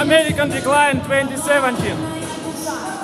American Decline 2017.